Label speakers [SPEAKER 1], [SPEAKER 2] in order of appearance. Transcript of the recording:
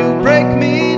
[SPEAKER 1] you break me.